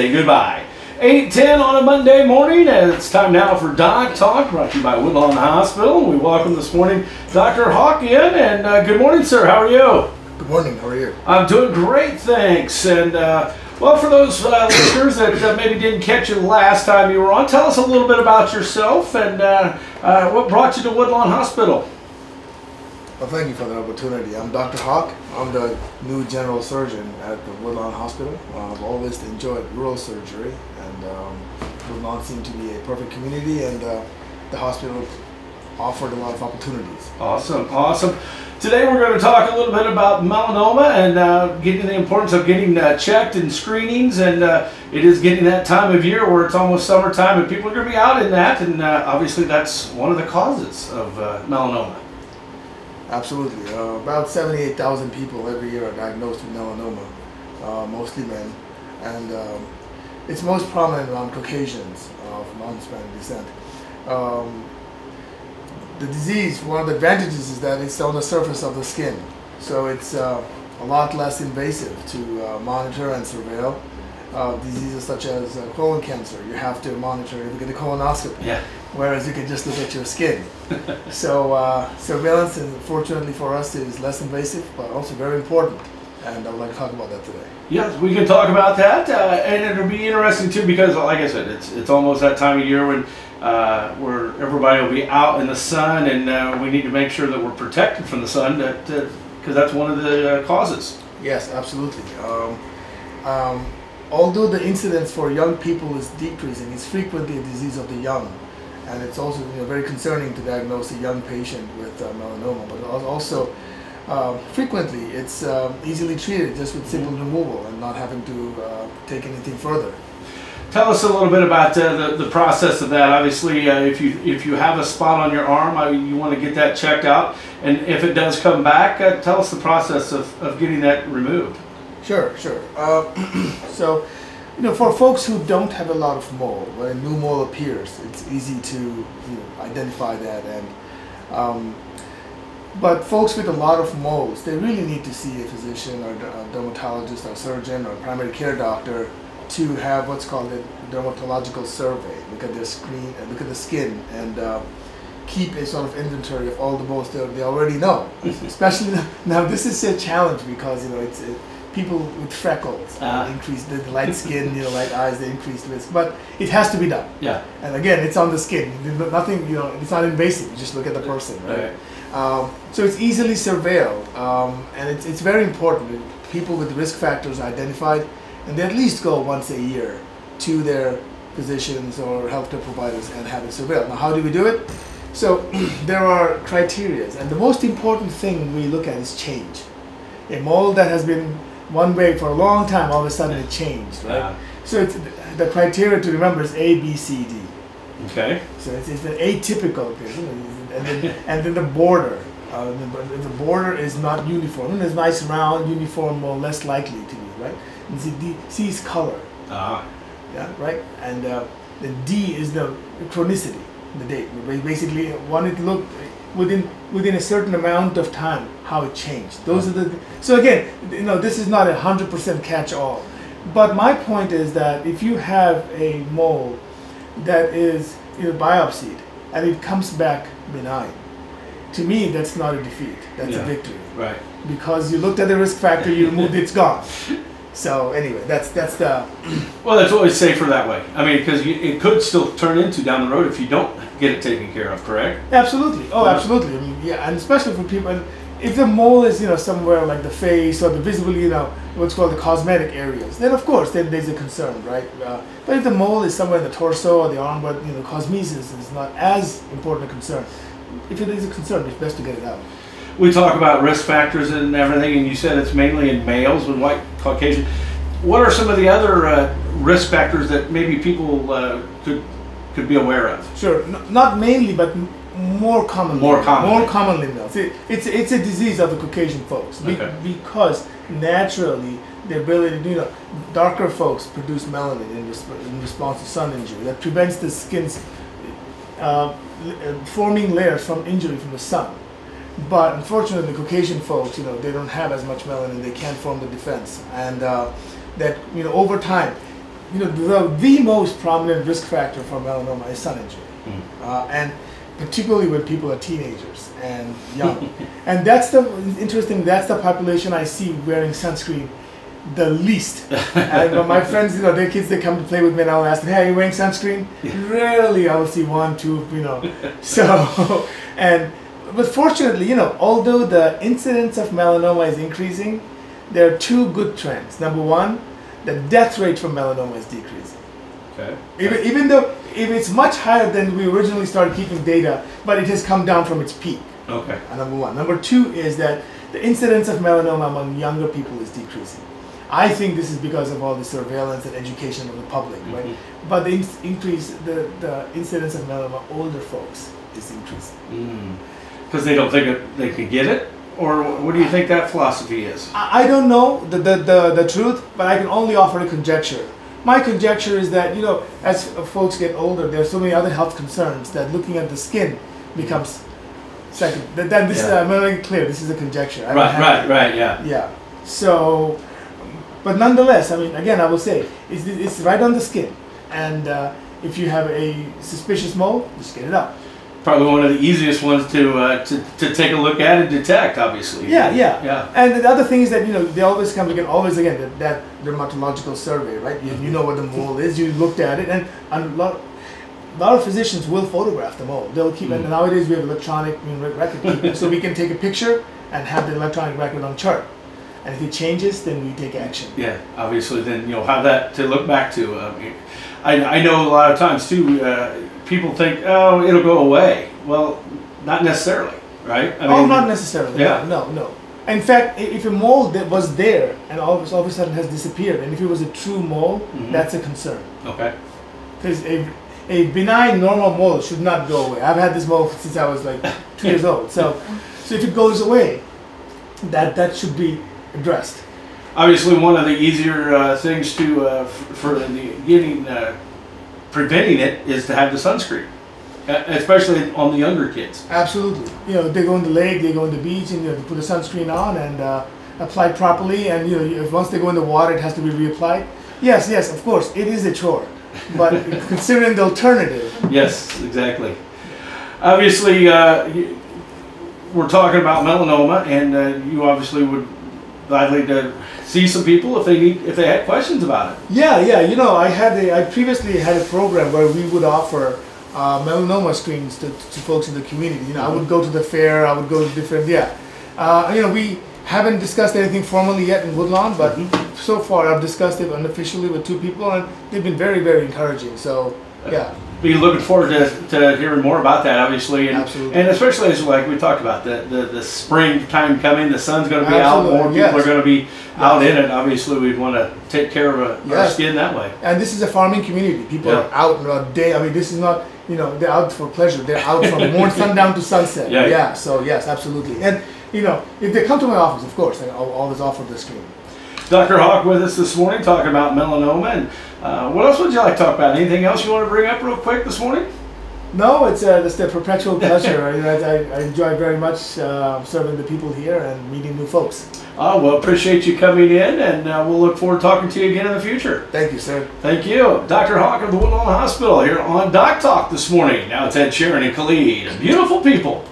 say goodbye. 8:10 on a Monday morning, and it's time now for Doc Talk, brought to you by Woodlawn Hospital. We welcome this morning Dr. Hawk in, and uh, good morning, sir. How are you? Good morning. How are you? I'm doing great, thanks. And uh, well, for those uh, listeners that uh, maybe didn't catch you the last time you were on, tell us a little bit about yourself and uh, uh, what brought you to Woodlawn Hospital. Well, thank you for the opportunity. I'm Dr. Hawk. I'm the new general surgeon at the Woodlawn Hospital. I've always enjoyed rural surgery, and um, Woodlawn seemed to be a perfect community, and uh, the hospital offered a lot of opportunities. Awesome, awesome. Today we're going to talk a little bit about melanoma and uh, getting the importance of getting uh, checked and screenings. And uh, it is getting that time of year where it's almost summertime and people are going to be out in that. And uh, obviously that's one of the causes of uh, melanoma. Absolutely. Uh, about 78,000 people every year are diagnosed with melanoma, mostly men. And um, it's most prominent among Caucasians from Hispanic descent. Um, the disease, one of the advantages is that it's on the surface of the skin. So it's uh, a lot less invasive to uh, monitor and surveil. Uh, diseases such as uh, colon cancer, you have to monitor, you get a colonoscopy. Yeah. Whereas you can just look at your skin. so uh, surveillance, and fortunately for us, is less invasive, but also very important. And I would like to talk about that today. Yes, we can talk about that, uh, and it'll be interesting too because, like I said, it's it's almost that time of year when uh, where everybody will be out in the sun, and uh, we need to make sure that we're protected from the sun, that because that's one of the uh, causes. Yes, absolutely. Um, um, although the incidence for young people is decreasing, it's frequently a disease of the young, and it's also you know, very concerning to diagnose a young patient with uh, melanoma. But also, uh, frequently it's uh, easily treated just with simple removal and not having to uh, take anything further. Tell us a little bit about uh, the, the process of that. Obviously, uh, if you if you have a spot on your arm, uh, you want to get that checked out, and if it does come back, tell us the process of, of getting that removed. Sure, sure. Uh, so, you know, for folks who don't have a lot of mole, when a new mole appears, it's easy to you know, identify that. And um, but folks with a lot of moles, they really need to see a physician or a dermatologist or surgeon or primary care doctor to have what's called a dermatological survey, look at their screen, and look at the skin, and uh, keep a sort of inventory of all the moles that they already know. Especially now, this is a challenge because you know it's it, people with freckles uh, increase the light skin, you know, light eyes, they increase risk. But it has to be done. Yeah. And again, it's on the skin. Nothing, you know, it's not invasive. You just look at the person, right? right. Um, so it's easily surveilled, um, and it's, it's very important. People with risk factors are identified and they at least go once a year to their physicians or healthcare providers and have it surveilled. Now, how do we do it? So there are criteria, and the most important thing we look at is change. A mold that has been one way for a long time, all of a sudden it changed, right? Yeah. So the criteria to remember is A, B, C, D. Okay. So it's, it's an atypical, and then, and then the border. Uh, the, the border is not uniform. It's nice, round, uniform, or less likely to be, right? And see, D, C is color. Ah. Yeah, right? And uh, the D is the chronicity, the date. Basically, when it looked within within a certain amount of time, how it changed. Those are the. So again, you know, this is not a hundred percent catch-all. But my point is that if you have a mole that is you know, biopsied and it comes back benign, to me that's not a defeat. That's yeah. a victory. Right. Because you looked at the risk factor, you removed it, it's gone. So anyway, that's that's the. Well, that's always safer that way. I mean, because it could still turn into down the road if you don't get it taken care of. Correct? Absolutely. Oh, absolutely. I mean, yeah, and especially for people. If the mole is, you know, somewhere like the face or the visible, you know, what's called the cosmetic areas, then of course, then there's a concern, right? Uh, but if the mole is somewhere in the torso or the arm, but you know, cosmesis is not as important a concern. If it is a concern, it's best to get it out we talk about risk factors and everything, and you said it's mainly in males with white Caucasian. What are some of the other uh, risk factors that maybe people uh, could could be aware of? Sure, N not mainly, but more commonly. More commonly. More commonly males. It, it's it's a disease of the Caucasian folks be, okay. because naturally the ability, to you know, darker folks produce melanin in, resp in response to sun injury that prevents the skin's uh, forming layers from injury from the sun. But unfortunately, Caucasian folks, you know, they don't have as much melanin. They can't form the defense, and uh, that you know over time, you know, the, the most prominent risk factor for melanoma is sun injury, Mm. uh, and particularly when people are teenagers and young. and that's the interesting. That's the population I see wearing sunscreen the least. and my friends, you know, their kids, they come to play with me, and I'll ask them, "Hey, are you wearing sunscreen?" Rarely, I will see one, two, you know. So, and but fortunately, you know, although the incidence of melanoma is increasing, there are two good trends. Number one, the death rate from melanoma is decreasing. Okay. Even, even though if it's much higher than we originally started keeping data, but it has come down from its peak. Okay. Uh, number one. Number two is that the incidence of melanoma among younger people is decreasing. I think this is because of all the surveillance and education of the public, right? Mhm. But the in- increase, the, the incidence of melanoma older folks is increasing. Because they don't think it, they can get it, or what do you think that philosophy is? I, I don't know the, the, the, the truth, but I can only offer a conjecture. My conjecture is that, you know, as folks get older, there are so many other health concerns that looking at the skin becomes second. That, that this is, I'm making it clear, this is a conjecture. I Right, right, it. right. Yeah. Yeah. So, but nonetheless, I mean, again, I will say it's, it's right on the skin, and uh, if you have a suspicious mole, just get it out. Probably one of the easiest ones to uh, to, to take a look at and detect. Obviously. Yeah, yeah, Yeah. And the other thing is that you know they always come again, always again that, that dermatological survey, right? You, you know what the mole is. You looked at it, and, and a lot. A lot of physicians will photograph the mole. They'll keep, and Mm. nowadays we have electronic record so we can take a picture and have the electronic record on chart. And if it changes, then we take action. Yeah. Obviously, then you'll have that to look back to. Uh, I I know a lot of times too. Uh, people think, oh, it'll go away. Well, not necessarily, right? I oh, not necessarily. yeah. No, no. In fact, if a mole that was there and all of, all of a sudden has disappeared, and if it was a true mole, Mhm. that's a concern. Okay. Because a, a benign, normal mole should not go away. I've had this mole since I was like two years old. So, so if it goes away, that that should be addressed. Obviously, one of the easier uh, things to uh, f- for the getting uh, preventing it is to have the sunscreen, uh, especially on the younger kids. Absolutely. You know, they go in the lake, they go in the beach, and you know, they put the sunscreen on and uh, apply properly. And you know, once they go in the water, it has to be reapplied. Yes, yes, of course, it is a chore. But considering the alternative, Yes, exactly. Obviously, uh, we're talking about melanoma, and uh, you obviously would gladly to see some people if they need if they had questions about it. yeah, yeah. You know, I had a, I previously had a program where we would offer uh, melanoma screens to, to folks in the community. You know, I would go to the fair, I would go to different, yeah. Uh, you know, we haven't discussed anything formally yet in Woodlawn, but Mhm. so far I've discussed it unofficially with two people, and they've been very, very encouraging. So, yeah, Be looking forward to, to hearing more about that, obviously, and Absolutely. and especially as like we talked about the the, the spring time coming, the sun's going to be out, Absolutely, more people are going to be out in it. Obviously, we'd want to take care of uh, our skin that way. and this is a farming community. People Yeah. are out a day. I mean, this is not, you know, they're out for pleasure. They're out from morning sundown to sunset. Yeah. yeah. So yes, absolutely. And you know, if they come to my office, of course, I'll always offer the screen. Dr. Hawk with us this morning talking about melanoma. And uh, what else would you like to talk about? Anything else you want to bring up real quick this morning? No, it's uh, it's a perpetual pleasure. I, I, I enjoy very much uh, serving the people here and meeting new folks. Uh, well, appreciate you coming in, and uh, we'll look forward to talking to you again in the future. Thank you, sir. Thank you. Dr. Hawk of the Woodlawn Hospital here on Doc Talk this morning. Now it's Ed Sheeran and Khalid. Beautiful people.